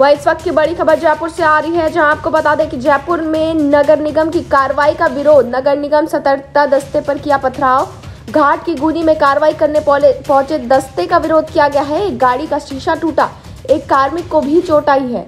वह इस वक्त की बड़ी खबर जयपुर से आ रही है, जहाँ आपको बता दें कि जयपुर में नगर निगम की कार्रवाई का विरोध, नगर निगम सतर्कता दस्ते पर किया पथराव। घाट की गुनी में कार्रवाई करने पहुँचे पहुँचे दस्ते का विरोध किया गया है। एक गाड़ी का शीशा टूटा, एक कार्मिक को भी चोट आई है।